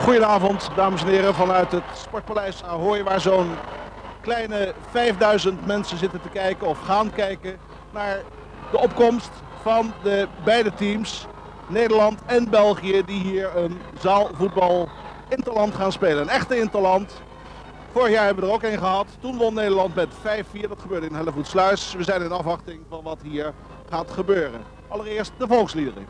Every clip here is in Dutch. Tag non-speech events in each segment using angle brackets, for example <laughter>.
Goedenavond, dames en heren, vanuit het Sportpaleis Ahoy, waar zo'n kleine 5000 mensen zitten te kijken of gaan kijken naar de opkomst van de beide teams, Nederland en België, die hier een zaalvoetbal interland gaan spelen. Een echte interland. Vorig jaar hebben we er ook een gehad. Toen won Nederland met 5-4. Dat gebeurde in Hellevoetsluis. We zijn in afwachting van wat hier gaat gebeuren. Allereerst de volksliederen.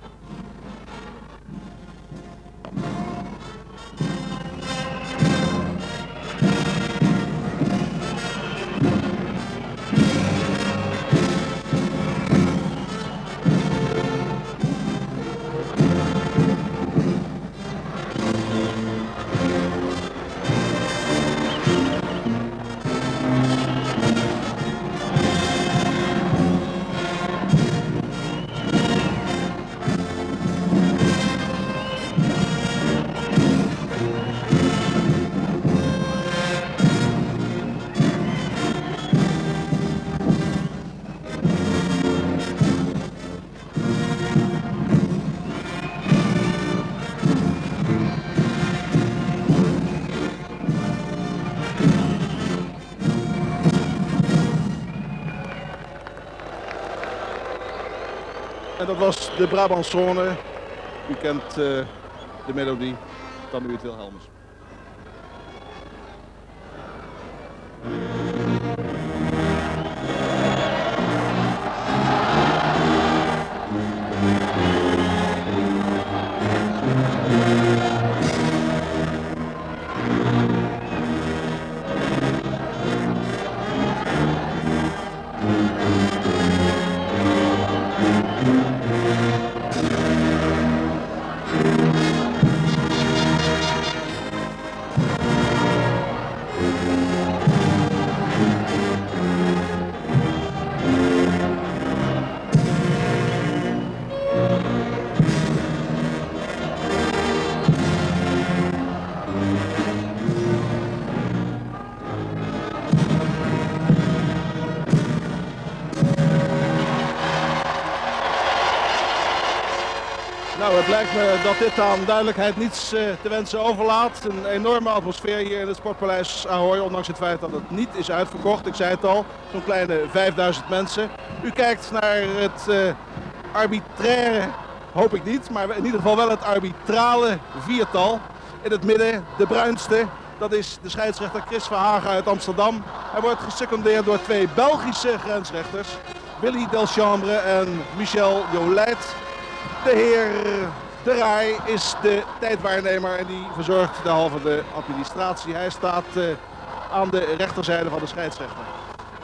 De Brabantsone. U kent uh, de melodie, dan u het Wilhelmus. Lijkt me dat dit aan duidelijkheid niets uh, te wensen overlaat. Een enorme atmosfeer hier in het Sportpaleis Ahoy, ondanks het feit dat het niet is uitverkocht. Ik zei het al, zo'n kleine 5000 mensen. U kijkt naar het uh, arbitraire, hoop ik niet, maar in ieder geval wel het arbitrale viertal. In het midden, de bruinste, dat is de scheidsrechter Chris Verhagen uit Amsterdam. Hij wordt gesecundeerd door twee Belgische grensrechters. Willy Delchambre en Michel Jolijt. De heer De Rij is de tijdwaarnemer en die verzorgt de halve de administratie. Hij staat uh, aan de rechterzijde van de scheidsrechter.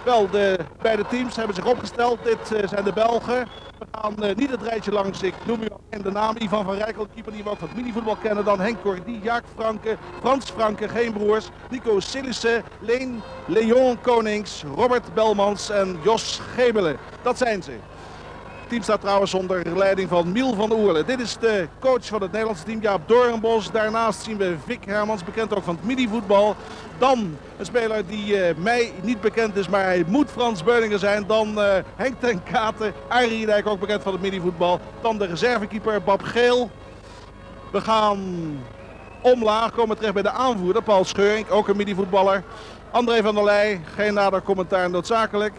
Wel, de beide teams hebben zich opgesteld. Dit uh, zijn de Belgen. We gaan uh, niet het rijtje langs. Ik noem u al de naam. Ivan van Rijkel, keeper die we van het minivoetbal kennen. Dan Henk Cordy, Jaak Franke, Frans Franke, geen broers. Nico Sillissen, Leen, Leon Konings, Robert Belmans en Jos Gemelen. Dat zijn ze. Team staat trouwens onder leiding van Miel van Oerle. Dit is de coach van het Nederlandse team, Jaap Doornbos. Daarnaast zien we Vic Hermans, bekend ook van het minivoetbal. Dan een speler die uh, mij niet bekend is, maar hij moet Frans Beuninger zijn. Dan uh, Henk ten Katen, Arie Dijk, ook bekend van het minivoetbal. Dan de reservekeeper Bab Geel. We gaan omlaag, komen terecht bij de aanvoerder Paul Scheuring, ook een minivoetballer. André van der Leij, geen nader commentaar noodzakelijk.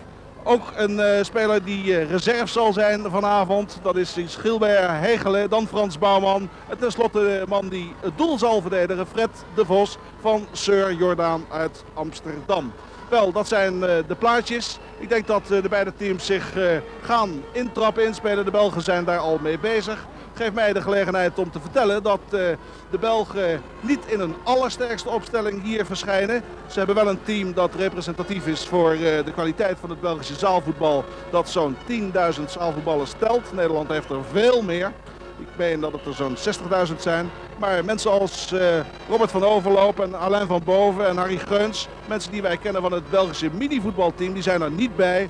Ook een uh, speler die uh, reserve zal zijn vanavond. Dat is Schilber Hegelen, dan Frans Bouwman. En tenslotte de man die het doel zal verdedigen, Fred de Vos van Sir Jordaan uit Amsterdam. Wel, dat zijn uh, de plaatjes. Ik denk dat de beide teams zich gaan intrappen, inspelen. De Belgen zijn daar al mee bezig geeft mij de gelegenheid om te vertellen dat uh, de Belgen niet in een allersterkste opstelling hier verschijnen. Ze hebben wel een team dat representatief is voor uh, de kwaliteit van het Belgische zaalvoetbal. Dat zo'n 10.000 zaalvoetballers stelt. Nederland heeft er veel meer. Ik meen dat het er zo'n 60.000 zijn. Maar mensen als uh, Robert van Overloop en Alain van Boven en Harry Geuns. Mensen die wij kennen van het Belgische minivoetbalteam. Die zijn er niet bij.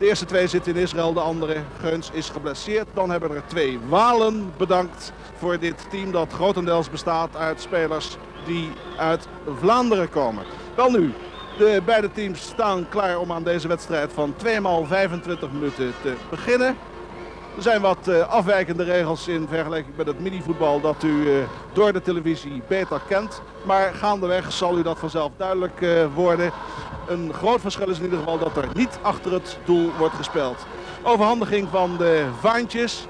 De eerste twee zitten in Israël, de andere, Geuns, is geblesseerd. Dan hebben er twee Walen bedankt voor dit team dat grotendeels bestaat uit spelers die uit Vlaanderen komen. Wel nu, de beide teams staan klaar om aan deze wedstrijd van 2 x 25 minuten te beginnen. Er zijn wat uh, afwijkende regels in vergelijking met het minivoetbal dat u uh, door de televisie beter kent. Maar gaandeweg zal u dat vanzelf duidelijk uh, worden. Een groot verschil is in ieder geval dat er niet achter het doel wordt gespeeld. Overhandiging van de vaantjes.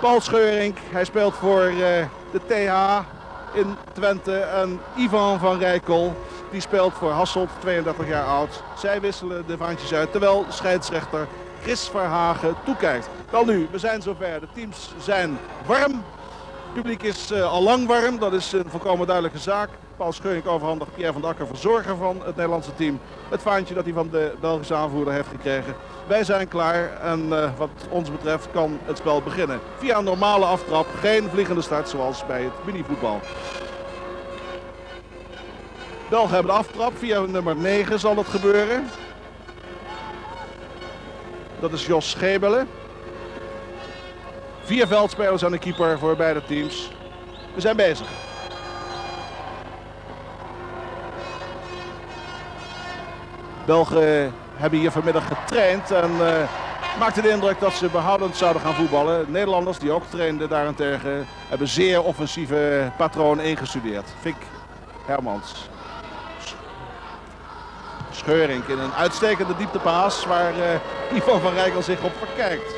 Paul Scheuring, hij speelt voor de TH in Twente. En Ivan van Rijkel, die speelt voor Hasselt, 32 jaar oud. Zij wisselen de vaantjes uit, terwijl scheidsrechter Chris Verhagen toekijkt. Wel nu, we zijn zover. De teams zijn warm. Het publiek is uh, al lang warm, dat is een volkomen duidelijke zaak. Paul Scheuring overhandigt Pierre van Akker, verzorger van het Nederlandse team. Het vaantje dat hij van de Belgische aanvoerder heeft gekregen. Wij zijn klaar en uh, wat ons betreft kan het spel beginnen. Via een normale aftrap, geen vliegende start zoals bij het minivoetbal. Belgen hebben de aftrap, via nummer 9 zal dat gebeuren. Dat is Jos Schebelen. Vier veldspelers aan de keeper voor beide teams. We zijn bezig. Belgen hebben hier vanmiddag getraind en uh, maakte de indruk dat ze behoudend zouden gaan voetballen. Nederlanders die ook trainden daarentegen hebben zeer offensieve patroon ingestudeerd. Fik Hermans. Scheuring in een uitstekende dieptepaas waar uh, van Rijkel zich op verkijkt.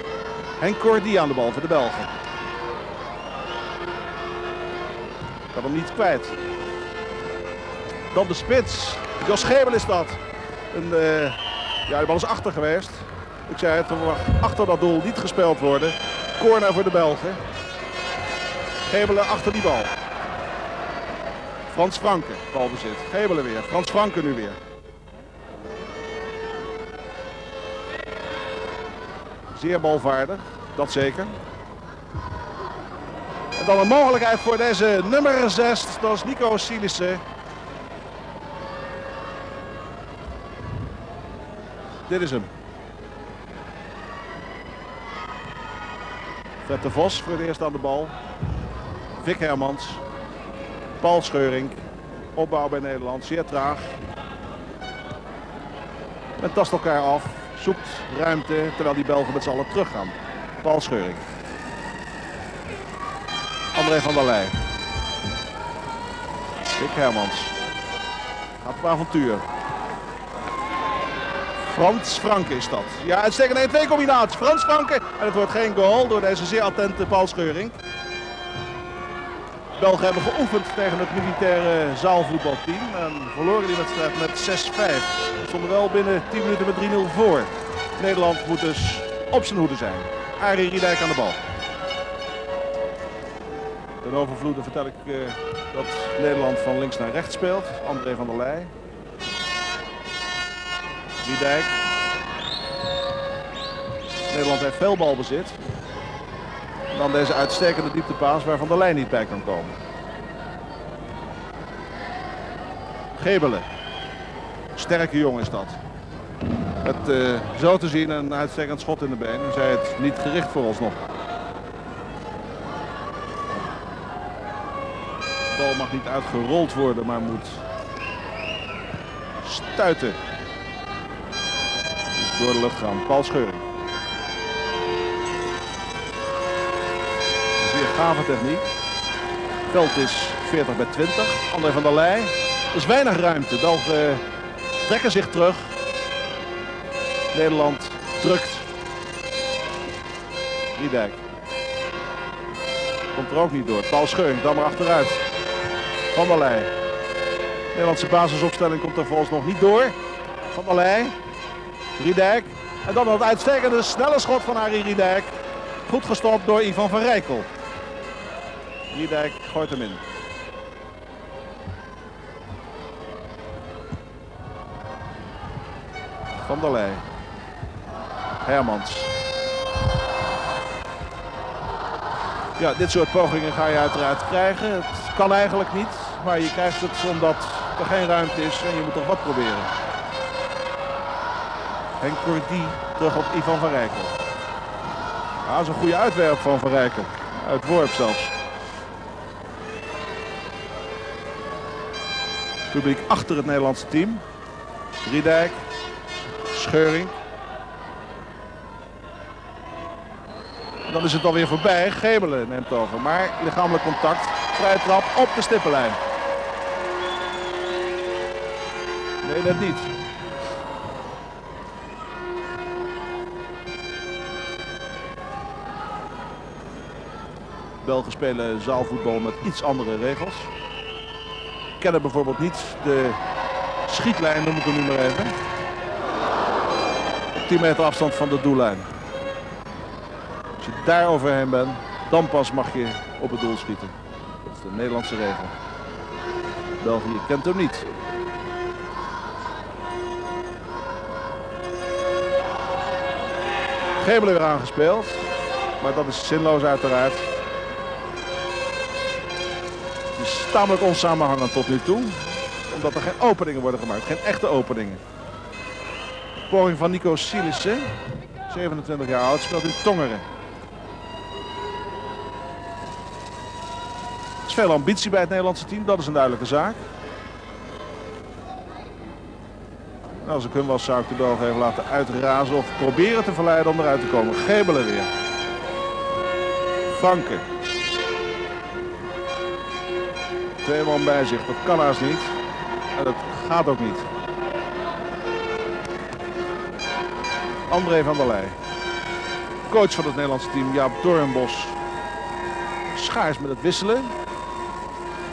Henk Cordy aan de bal voor de Belgen. Kan hem niet kwijt. Dan de spits. Jos Gebel is dat. Een, uh, ja, de bal is achter geweest. Ik zei het, er achter dat doel niet gespeeld worden. Corner voor de Belgen. Gebelen achter die bal. Frans Franke, balbezit. Gebelen weer. Frans Franke nu weer. Zeer balvaardig, dat zeker. En dan een mogelijkheid voor deze nummer 6, dat is Nico Silissen. Dit is hem. Vette Vos voor het eerst aan de bal. Vic Hermans. Paul Scheuring. Opbouw bij Nederland, zeer traag. Men tast elkaar af zoekt ruimte terwijl die Belgen met z'n allen teruggaan. Paul Scheuring. André van der Leij. Dick Hermans. Gaat op avontuur. Frans Franke is dat. Ja, uitstekende 1-2 combinatie. Frans Franke. En het wordt geen goal door deze zeer attente Paul Scheuring. Belgen hebben geoefend tegen het militaire zaalvoetbalteam. En verloren die wedstrijd met 6-5. Stonden wel binnen 10 minuten met 3-0 voor. Nederland moet dus op zijn hoede zijn. Arie Riedijk aan de bal. Ten overvloede vertel ik uh, dat Nederland van links naar rechts speelt. André van der Leij. Riedijk. Nederland heeft veel balbezit. Dan deze uitstekende dieptepaas waar Van der Leij niet bij kan komen. Gebelen. Sterke jongen is dat. Het uh, zo te zien een uitstekend schot in de been. En zij het niet gericht voor ons nog. De bal mag niet uitgerold worden, maar moet stuiten. Door de lucht gaan. Paul Scheuring. Zeer gave techniek. Veld is 40 bij 20. André van der Leij. Er is weinig ruimte. Belgen trekken zich terug. Nederland drukt. Riedijk. Komt er ook niet door. Paul Scheuring, dan maar achteruit. Van der Leij. Nederlandse basisopstelling komt er volgens nog niet door. Van der Leij. Riedijk. En dan het uitstekende snelle schot van Harry Riedijk. Goed gestopt door Ivan van Rijkel. Riedijk gooit hem in. Van der Leij. Hermans. Ja, dit soort pogingen ga je uiteraard krijgen. Het kan eigenlijk niet, maar je krijgt het omdat er geen ruimte is en je moet toch wat proberen. Henk Cordy terug op Ivan van Rijkel. Ja, dat is een goede uitwerp van Van Rijkel. Uitworp zelfs. Publiek achter het Nederlandse team. Riedijk. Scheuring. Dan is het alweer voorbij. Gebelen neemt over. Maar lichamelijk contact. Vrije trap op de stippenlijn. Nee, dat niet. Belgen spelen zaalvoetbal met iets andere regels. Kennen bijvoorbeeld niet de schietlijn, noem ik hem nu maar even. Op 10 meter afstand van de doellijn. Als je daar overheen bent, dan pas mag je op het doel schieten. Dat is de Nederlandse regel. België kent hem niet. Gebelen weer aangespeeld. Maar dat is zinloos uiteraard. Tamelijk onsamenhangend tot nu toe. Omdat er geen openingen worden gemaakt. Geen echte openingen. Poging van Nico Silissen. 27 jaar oud. Speelt in Tongeren. Er is veel ambitie bij het Nederlandse team. Dat is een duidelijke zaak. Nou, als ik hem was, zou ik de Belgen even laten uitrazen of proberen te verleiden om eruit te komen. Gebelen weer. Franke. Twee man bij zich, dat kan haast niet. En dat gaat ook niet. André van der Leij. Coach van het Nederlandse team, Jaap Doornbos. Schaars met het wisselen.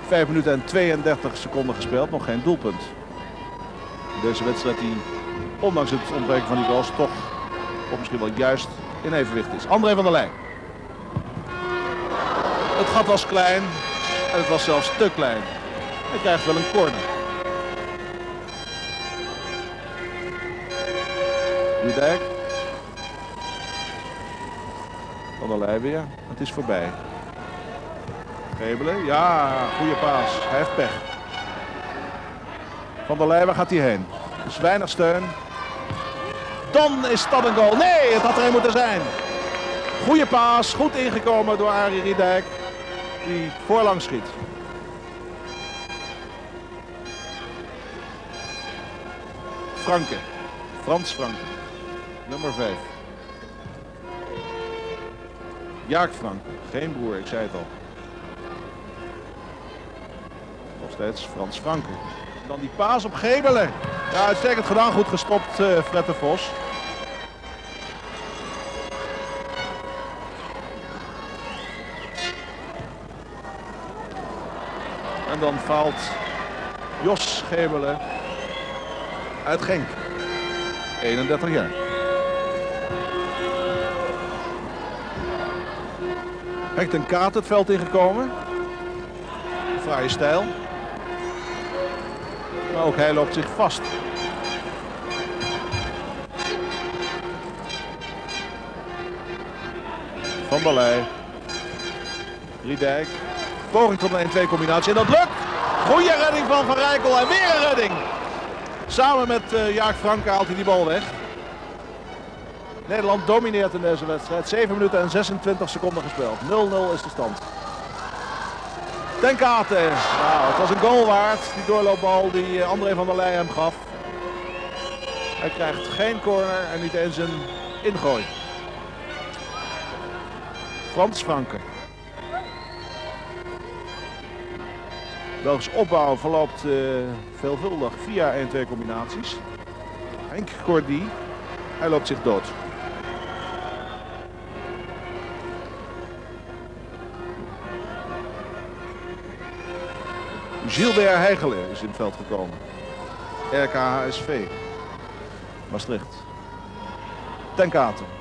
5 minuten en 32 seconden gespeeld, nog geen doelpunt. Deze wedstrijd die, ondanks het ontbreken van die goals, toch of misschien wel juist in evenwicht is. André van der Leij. Het gat was klein het was zelfs te klein. Hij krijgt wel een corner. Dudijk. Van der Leij weer. Het is voorbij. Gebelen. Ja, goede paas. Hij heeft pech. Van der Leij, gaat hij heen? Dus weinig steun. Dan is dat een goal. Nee, het had er een moeten zijn. Goede paas, goed ingekomen door Arie Riedijk. Die voorlang schiet. Franke. Frans Franke. Nummer 5. Jaak Franke. Geen broer, ik zei het al. Nog steeds Frans Franke. Dan die paas op Gebelen. Ja, uitstekend gedaan. Goed gestopt, uh, Fred de Vos. En dan faalt Jos Gebelen uit Genk. 31 jaar. Henk ten Kaat het veld ingekomen. Fraaie stijl. Maar ook hij loopt zich vast. Van Balij. Riedijk. Poging tot een 1-2 combinatie. En dat lukt! Goeie redding van Van Rijkel. En weer een redding. Samen met uh, Jaak Franke haalt hij die bal weg. Nederland domineert in deze wedstrijd. 7 minuten en 26 seconden gespeeld. 0-0 is de stand. Ten Katen. Nou, het was een goal waard. Die doorloopbal die eh, André van der Leyen hem gaf. Hij krijgt geen corner en niet eens een ingooi. Frans Franken. Belgisch opbouw verloopt uh, veelvuldig via 1-2 combinaties. Henk Cordy, hij loopt zich dood. Gilbert Heigelen is in het veld gekomen. RKHSV. Maastricht. Ten Katen.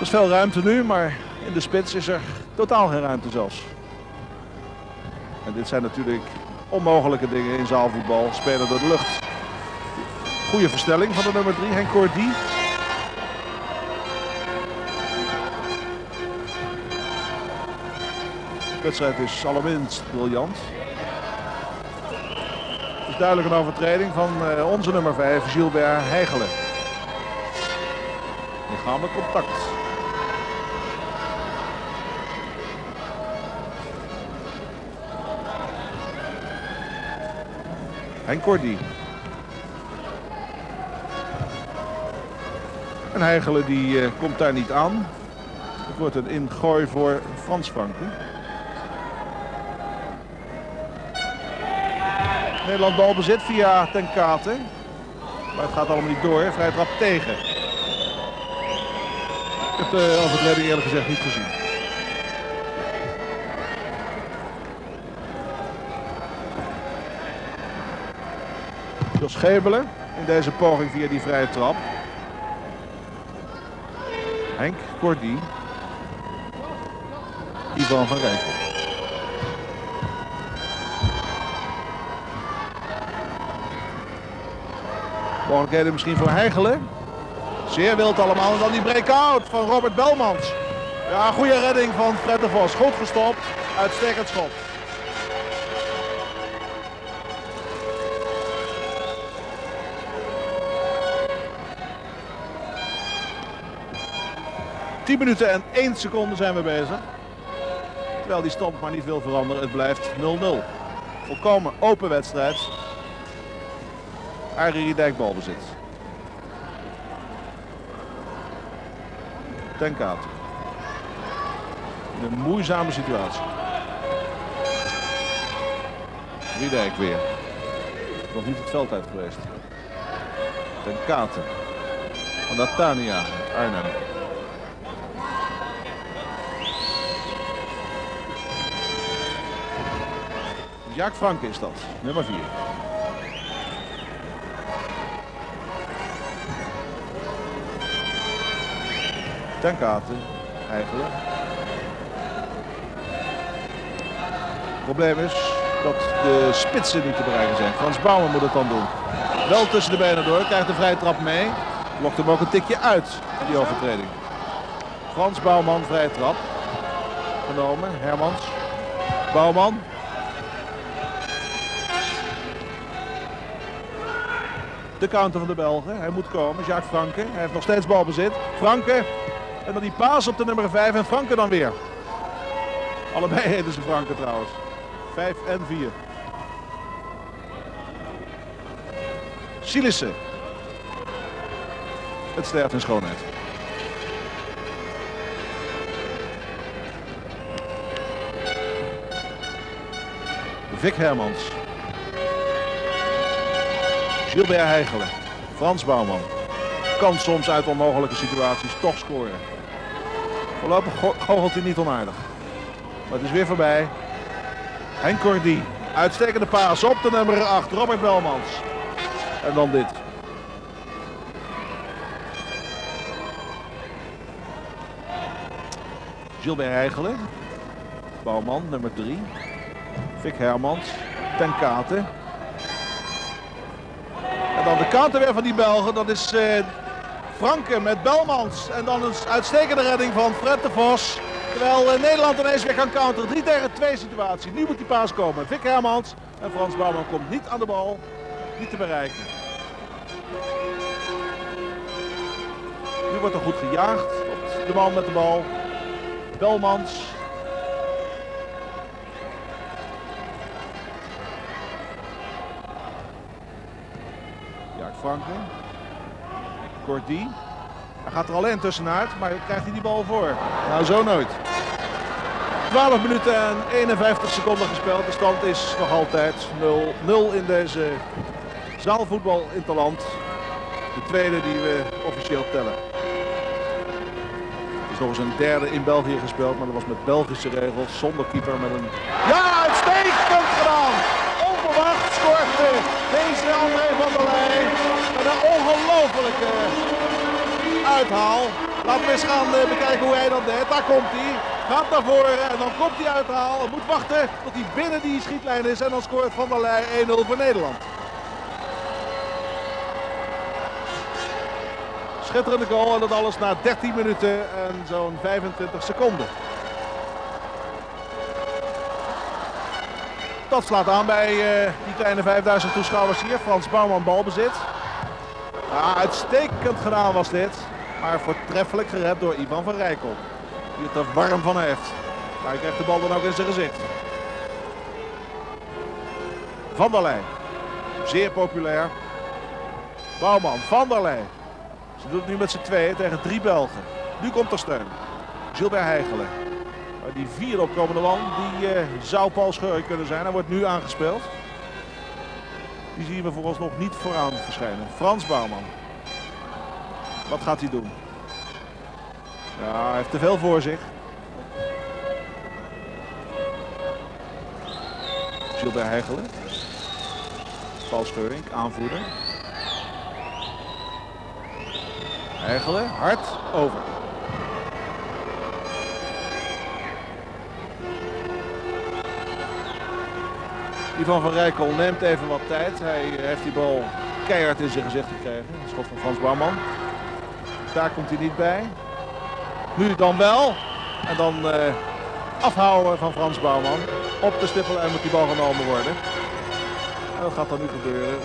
Er is veel ruimte nu, maar in de spits is er totaal geen ruimte zelfs. En dit zijn natuurlijk onmogelijke dingen in zaalvoetbal. Spelen door de lucht. Goede verstelling van de nummer 3, Henk Cordy. De wedstrijd is allerminst briljant. Het is duidelijk een overtreding van uh, onze nummer 5, Gilbert Heigelen. Lichamelijk contact. Henk Cordy. En Heigelen die uh, komt daar niet aan. Het wordt een ingooi voor Frans Franken. Nederland balbezit via Ten Katen. Maar het gaat allemaal niet door. Vrij trap tegen. Ik heb de overtreding eerlijk gezegd niet gezien. Jos Gebelen in deze poging via die vrije trap. Henk Cordy. Ivan van Rijssel. Mogelijkheden misschien voor Heigelen. Zeer wild allemaal. En dan die break-out van Robert Belmans. Ja, goede redding van Fred de Vos. Goed gestopt. Uitstekend schot. Tien minuten en 1 seconde zijn we bezig. Terwijl die stand maar niet wil veranderen. Het blijft 0-0. Volkomen open wedstrijd. Arie Riedijk balbezit. Ten. In een moeizame situatie. Riedijk weer. Nog niet het veld uit geweest. Ten Katen. Van Natania, Arnhem. Jaak Frank is dat, nummer 4. Ten katen, eigenlijk. Het probleem is dat de spitsen niet te bereiken zijn. Frans Bouwen moet het dan doen. Wel tussen de benen door, krijgt de vrije trap mee. Lokt hem ook een tikje uit, die overtreding. Frans Bouwman, vrije trap. Genomen, Hermans. Bouwman. De counter van de Belgen. Hij moet komen. Jacques Franke. Hij heeft nog steeds balbezit. Franke en dan die paas op de nummer 5 en Franke dan weer. Allebei <laughs> heten ze Franke trouwens. 5 en 4. Silissen. Het sterft in schoonheid. Vic Hermans. Gilbert Heigelen. Frans Bouwman. Kan soms uit onmogelijke situaties toch scoren. Voorlopig goochelt hij niet onaardig. Maar het is weer voorbij. Henk Cordy. Uitstekende paas op de nummer 8. Robert Belmans. En dan dit. Gilbert Heigelen. Bouwman, nummer 3. Vic Hermans. Ten Katen. De counter weer van die Belgen. Dat is uh, Franke met Belmans. En dan een uitstekende redding van Fred de Vos. Terwijl uh, Nederland ineens weer kan counteren. 3 tegen 2 situatie. Nu moet die paas komen. Vic Hermans en Frans Bouwman komt niet aan de bal. Niet te bereiken. Nu wordt er goed gejaagd op de man met de bal. Belmans. Franken. Cordy. Hij gaat er alleen tussenuit, maar krijgt hij die bal voor? Nou, zo nooit. 12 minuten en 51 seconden gespeeld. De stand is nog altijd 0-0 in deze zaalvoetbal Interland. De tweede die we officieel tellen. Er is nog eens een derde in België gespeeld, maar dat was met Belgische regels, zonder keeper met een... Ja, uitstekend gedaan! Onverwacht scoort deze André van der Leyen. Een ongelofelijke uithaal. Laten we eens gaan eh, bekijken hoe hij dat deed. Daar komt hij. Gaat naar voren en dan komt hij uithaal. Moet wachten tot hij binnen die schietlijn is. En dan scoort Van der Leyen 1-0 voor Nederland. Schitterende goal en dat alles na 13 minuten en zo'n 25 seconden. Dat slaat aan bij uh, die kleine 5000 toeschouwers hier. Frans Bouwman balbezit. Uitstekend gedaan was dit. Maar voortreffelijk gered door Ivan van Rijkel. Die het er warm van heeft. Hij krijgt de bal dan ook in zijn gezicht. Van der Leyen. Zeer populair. Bouwman, Van der Leij. Ze doet het nu met z'n tweeën tegen drie Belgen. Nu komt er steun. Gilbert Heigelen. Maar die vierde opkomende man, die uh, zou Paul Scheuring kunnen zijn. Hij wordt nu aangespeeld. Die zien we vooralsnog niet vooraan verschijnen. Frans Bouwman. Wat gaat hij doen? Ja, hij heeft te veel voor zich. Gilbert Heigelen. Paul Scheuring, aanvoerder. Heigelen, hard, over. Ivan van Rijkel neemt even wat tijd. Hij heeft die bal keihard in zijn gezicht gekregen. schot van Frans Bouwman. Daar komt hij niet bij. Nu dan wel. En dan uh, afhouden van Frans Bouwman. Op de stippellijn moet die bal genomen worden. En dat gaat dan nu gebeuren.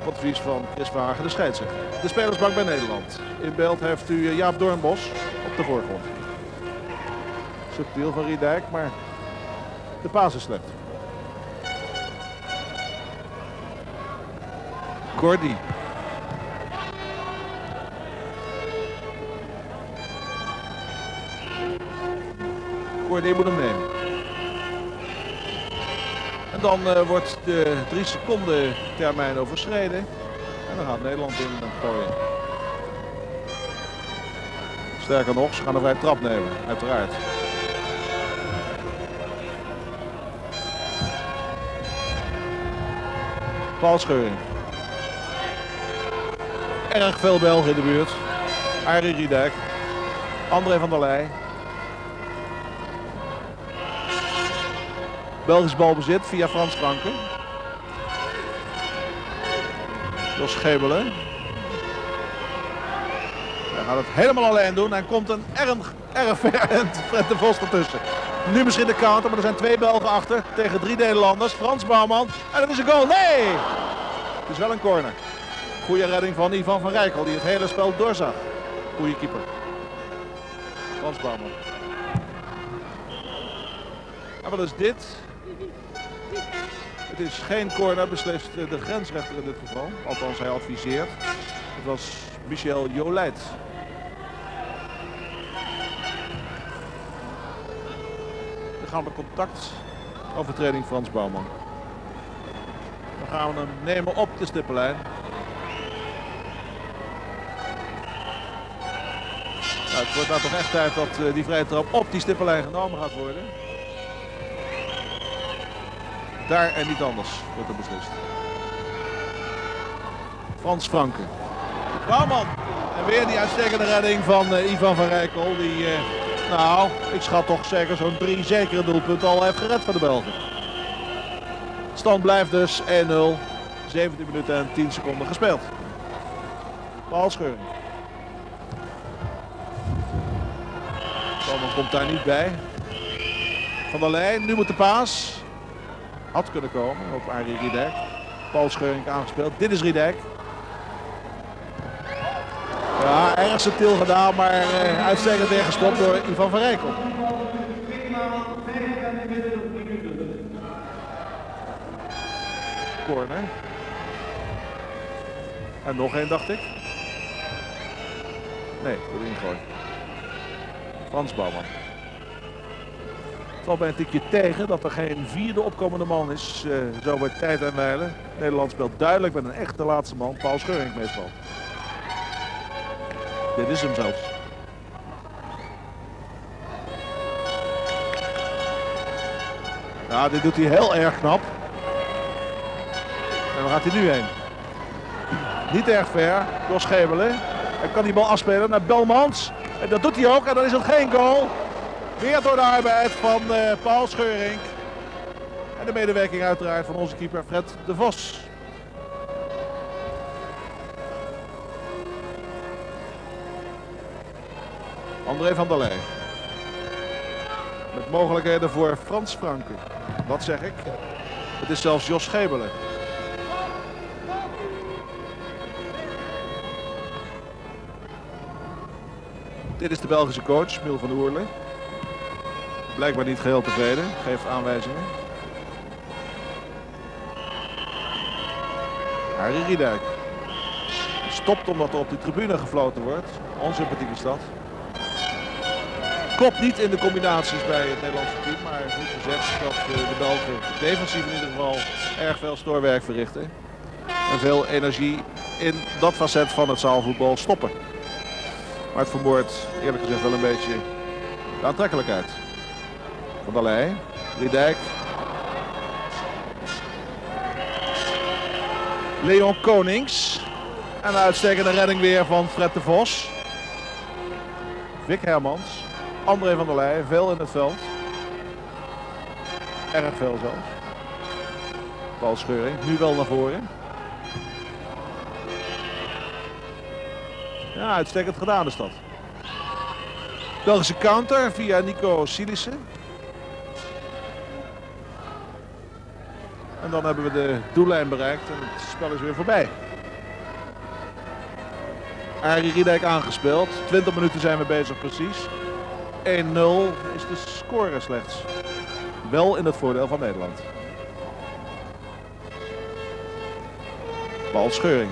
Op advies van Chris Verhagen, de scheidsrechter. De spelersbank bij Nederland. In beeld heeft u eh, Jaap Doornbos op de voorgrond. Subtiel van Riedijk, maar de paas is slecht. Gordy. Gordy moet hem nemen. En dan uh, wordt de drie seconden termijn overschreden. En dan gaat Nederland in gooien. Sterker nog, ze gaan een vrij trap nemen, uiteraard. Paul Scheuring. Erg veel Belgen in de buurt. Arie Riedijk. André van der Leij. Belgisch balbezit via Frans Franken. Jos Gebelen. Hij gaat het helemaal alleen doen. En komt een erg, erg ver Fred de Vos ertussen. Nu misschien de counter, maar er zijn twee Belgen achter tegen drie Nederlanders. Frans Bouwman. En dat is een goal. Nee! Het is wel een corner. Goede redding van Ivan van Rijkel die het hele spel doorzag. Goede keeper. Frans Bouwman. En wat is dit? Het is geen corner, beslist de grensrechter in dit geval. Althans, hij adviseert. Het was Michel Jolijt. Lichamelijk contact. Overtreding Frans Bouwman. Dan gaan we hem nemen op de stippenlijn. Het wordt nou toch echt tijd dat uh, die vrije trap op die stippenlijn genomen gaat worden. Daar en niet anders wordt er beslist. Frans Franken. Bouwman. En weer die uitstekende redding van uh, Ivan van Rijkel. Die, uh, nou, ik schat toch zeker zo'n drie zekere doelpunten al heeft gered voor de Belgen. Stand blijft dus 1-0. 17 minuten en 10 seconden gespeeld. Paul Scheuring. Komt daar niet bij. Van der Leyen, nu moet de paas had kunnen komen op Arie Riedijk. Paul Scheuring aangespeeld. Dit is Riedijk. Ja, erg subtiel gedaan, maar uh, uitstekend weer gestopt door Ivan van Rijkel. Corner. En nog één, dacht ik. Nee, wordt ingooien. Frans Bouwman valt bij een tikje tegen dat er geen vierde opkomende man is. Uh, zo wordt tijd en wijlen. Nederland speelt duidelijk met een echte laatste man. Paul Scheuring meestal. Dit is hem zelfs. Ja, dit doet hij heel erg knap. En waar gaat hij nu heen? Niet erg ver. Door Schebelen. Hij kan die bal afspelen naar Belmans. En dat doet hij ook. En dan is het geen goal. Weer door de arbeid van uh, Paul Scheuring. En de medewerking uiteraard van onze keeper Fred de Vos. André van der Leij. Met mogelijkheden voor Frans Franken. Wat zeg ik? Het is zelfs Jos Schebelen. Dit is de Belgische coach, Mil van Oerle. Blijkbaar niet geheel tevreden. Geeft aanwijzingen. Harry Riedijk. Stopt omdat er op de tribune gefloten wordt. Onsympathiek is dat. Klopt niet in de combinaties bij het Nederlandse team. Maar goed gezegd dat eh, de Belgen defensief in ieder geval erg veel stoorwerk verrichten. En veel energie in dat facet van het zaalvoetbal stoppen. Maar het vermoordt eerlijk gezegd wel een beetje de aantrekkelijkheid. Van der Leij, Riedijk. Leon Konings. En een uitstekende redding weer van Fred de Vos. Vic Hermans. André van der Leij, veel in het veld. Erg veel zelfs. Balscheuring, nu wel naar voren. Ja, uitstekend gedaan is dat. Belgische counter via Nico Silissen. En dan hebben we de doellijn bereikt en het spel is weer voorbij. Arie Riedijk aangespeeld. 20 minuten zijn we bezig precies. 1-0 is de score slechts. Wel in het voordeel van Nederland. Bal Scheuring.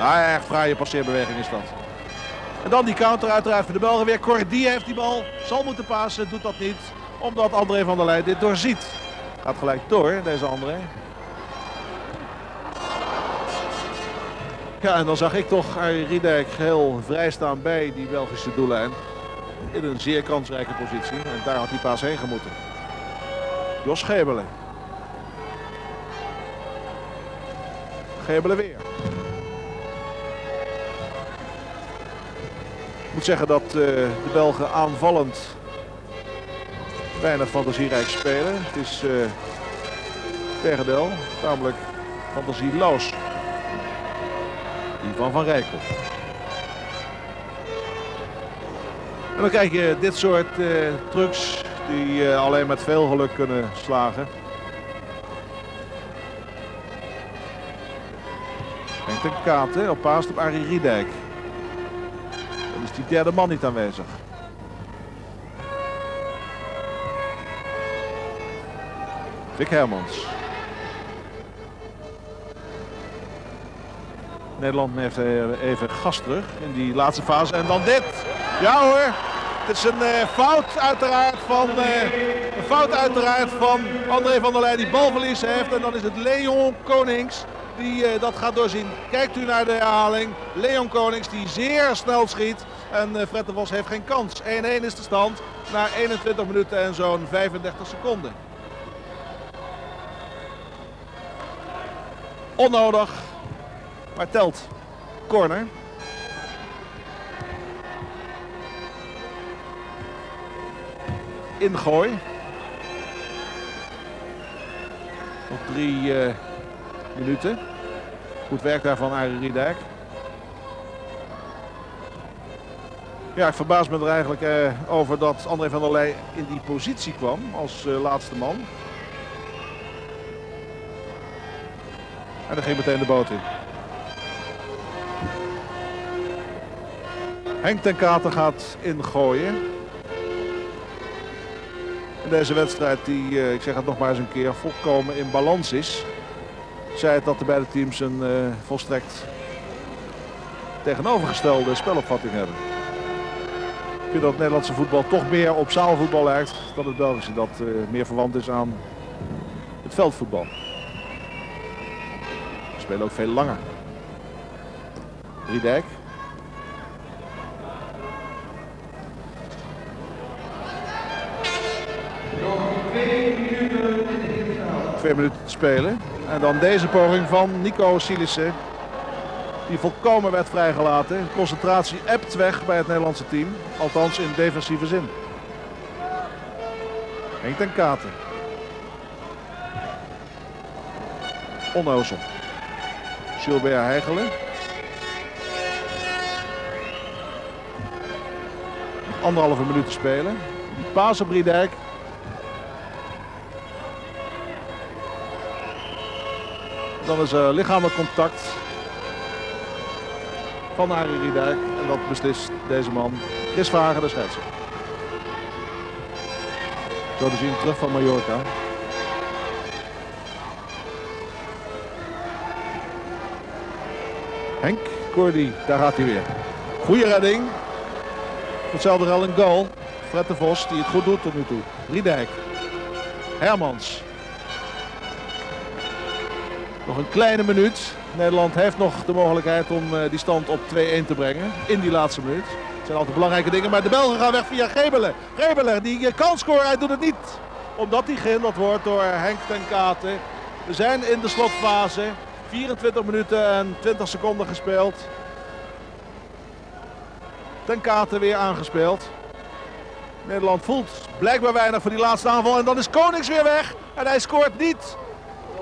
Ah, echt fraaie passeerbeweging is dat. En dan die counter uiteraard voor de Belgen weer. Cordy heeft die bal, zal moeten passen, doet dat niet. Omdat André van der Leij dit doorziet. Gaat gelijk door, deze André. Ja, en dan zag ik toch Arie Riedijk heel vrij staan bij die Belgische doellijn. In een zeer kansrijke positie. En daar had die paas heen gemoeten. Jos Gebelen. Gebelen weer. Ik moet zeggen dat uh, de Belgen aanvallend weinig fantasierijk spelen. Het is uh, tegendeel, namelijk fantasieloos. Die van Van Rijkel. En dan krijg je dit soort uh, trucs die alleen met veel geluk kunnen slagen. Henk ten Katen op paas op Arie Riedijk. Die derde man niet aanwezig. Vic Hermans. Nederland heeft even gas terug in die laatste fase. En dan dit. Ja hoor. Het is een uh, fout uiteraard van, uh, een fout uiteraard van André van der Leyen die balverlies heeft. En dan is het Leon Konings die uh, dat gaat doorzien. Kijkt u naar de herhaling. Leon Konings die zeer snel schiet. En uh, Fred de Vos heeft geen kans. 1-1 is de stand na 21 minuten en zo'n 35 seconden. Onnodig. Maar telt. Corner. Ingooi. Nog drie uh, minuten. Goed werk daar van Arie Riedijk. Ja, ik verbaas me er eigenlijk uh, over dat André van der Leij in die positie kwam als uh, laatste man. En dan ging meteen de boot in. Henk ten Katen gaat ingooien. In deze wedstrijd die, uh, ik zeg het nog maar eens een keer, volkomen in balans is. Zij het dat de beide teams een volstrekt tegenovergestelde spelopvatting hebben. Dat het Nederlandse voetbal toch meer op zaalvoetbal lijkt dan het Belgische. Dat uh, meer verwant is aan het veldvoetbal. We spelen ook veel langer. Riedijk. Twee minuten te spelen. En dan deze poging van Nico Silissen. Die volkomen werd vrijgelaten. Concentratie ebt weg bij het Nederlandse team. Althans in defensieve zin. Henk ten Katen. Onnozel. Gilbert Heigelen. Anderhalve minuut te spelen. Die paas op Riedijk. Dan is er lichamelijk contact van Arie Riedijk. En dat beslist deze man, Chris Vragen, de scheidsrechter. Zo te zien terug van Mallorca. Henk Cordy, daar gaat hij weer. Goeie redding. Hetzelfde al een goal. Fred de Vos die het goed doet tot nu toe. Riedijk. Hermans. Nog een kleine minuut. Nederland heeft nog de mogelijkheid om die stand op 2-1 te brengen. In die laatste minuut. Het zijn altijd belangrijke dingen. Maar de Belgen gaan weg via Gebelen. Gebelen die kan scoren. Hij doet het niet. Omdat hij gehinderd wordt door Henk ten Katen. We zijn in de slotfase. 24 minuten en 20 seconden gespeeld. Ten Katen weer aangespeeld. Nederland voelt blijkbaar weinig voor die laatste aanval. En dan is Konings weer weg. En hij scoort niet.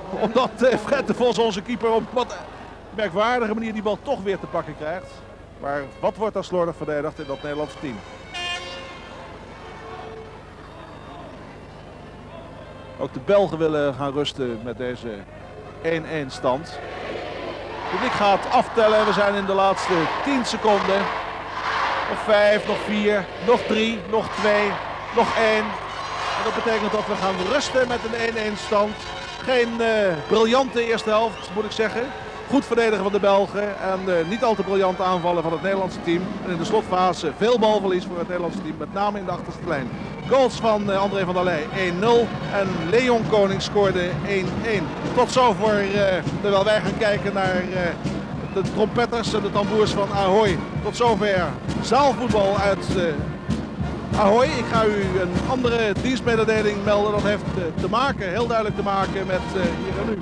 <laughs> Omdat Fred de Vos, onze keeper, op wat merkwaardige manier die bal toch weer te pakken krijgt. Maar wat wordt daar slordig verdedigd in dat Nederlandse team? Ook de Belgen willen gaan rusten met deze 1-1 stand. Het publiek gaat aftellen. We zijn in de laatste 10 seconden. Nog 5, nog 4, nog 3, nog 2, nog 1. En dat betekent dat we gaan rusten met een 1-1 stand. Geen uh, briljante eerste helft moet ik zeggen. Goed verdedigen van de Belgen en uh, niet al te briljante aanvallen van het Nederlandse team. En in de slotfase veel balverlies voor het Nederlandse team, met name in de achterste lijn. Goals van uh, André van der Leij 1-0 en Leon Koning scoorde 1-1. Tot zover terwijl wij gaan kijken naar de trompetters en de tamboers van Ahoy. Tot zover zaalvoetbal uit Ahoy. Ik ga u een andere dienstmededeling melden. Dat heeft te maken, heel duidelijk te maken met hier en nu.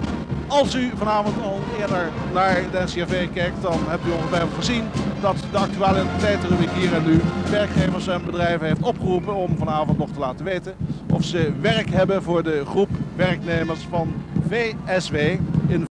Als u vanavond al eerder naar de NCRV kijkt, dan hebt u ongetwijfeld gezien dat de actualiteitenrubriek hier en nu werkgevers en bedrijven heeft opgeroepen om vanavond nog te laten weten of ze werk hebben voor de groep werknemers van VSW.